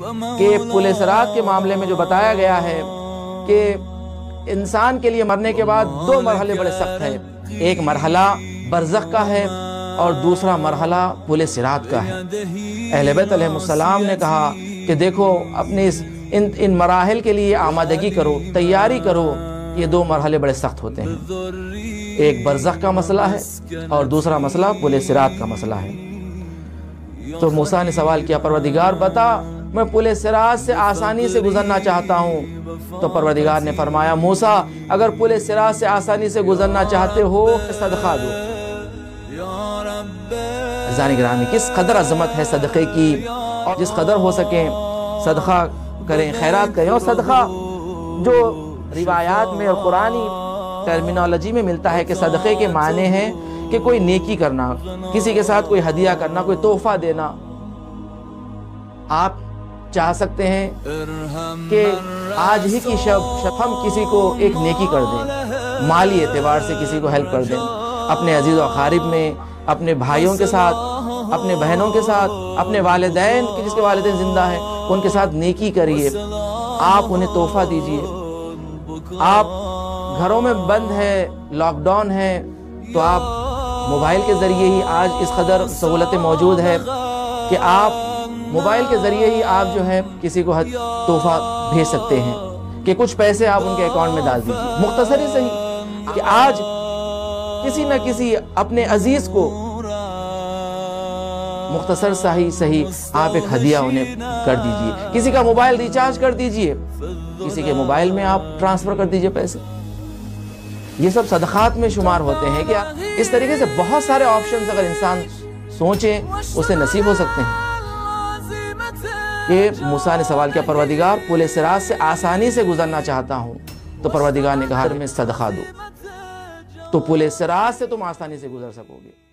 कि पुलिस रात के मामले में जो बताया गया है कि इंसान के लिए मरने के बाद दो मरहले बड़े सख्त हैं। एक मरहला बरज़ख का है और दूसरा मरहला पुलिस रात का है। अहलबैतम ने कहा कि देखो, अपने इस इन इन मराहल के लिए आमादगी करो, तैयारी करो, ये दो मरहले बड़े सख्त होते हैं। एक बरज़ख का मसला है और दूसरा मसला पुलिस रात का मसला है। तो मूसा ने सवाल किया परवदिगार बता मैं पुलिस सिराज से आसानी से गुजरना चाहता हूँ। तो परवदिगार ने फरमाया, मूसा, अगर पुलिस सिराज से आसानी से गुजरना चाहते हो सदका दो। ग्रामी किस कदर अजमत है सदक़े की? और जिस कदर हो सके, सदका करें, खैरात करें। और सदका जो रिवायात में और कुरानी टर्मिनोलॉजी में मिलता है कि सदक़े के माने हैं कि कोई नेकी करना, किसी के साथ कोई हदिया करना, कोई तोहफा देना। आप चाह सकते हैं कि आज ही की शब हम किसी को एक नेकी कर दें, माली एतबार से किसी को हेल्प कर दें, अपने अज़ीज़ अखारिब में, अपने भाइयों के साथ, अपने बहनों के साथ, अपने वालदेन, के जिसके वालदेन ज़िंदा है, उनके साथ नेकी करिए। आप उन्हें तोहफा दीजिए। आप घरों में बंद है लॉकडाउन है तो आप मोबाइल के ज़रिए ही आज इस कदर सहूलतें मौजूद है कि आप मोबाइल के ज़रिए ही आप जो है किसी को तोहफा भेज सकते हैं कि कुछ पैसे आप उनके अकाउंट में डाल दीजिए। मुख्तसर ही सही कि आज किसी न किसी अपने अज़ीज़ को मुख्तसर सही सही आप एक हदिया उन्हें कर दीजिए। किसी का मोबाइल रिचार्ज कर दीजिए। किसी के मोबाइल में आप ट्रांसफ़र कर दीजिए पैसे। ये सब सदखात में शुमार होते हैं क्या इस तरीके से बहुत सारे ऑप्शन अगर इंसान सोचे, उसे नसीब हो सकते हैं। कि मूसा ने सवाल किया परवदिगार पुल रात से आसानी से गुजरना चाहता हूँ। तो परवदिगार ने कहा मैं सदखा दो। तो पुल रात से तुम आसानी से गुजर सकोगे।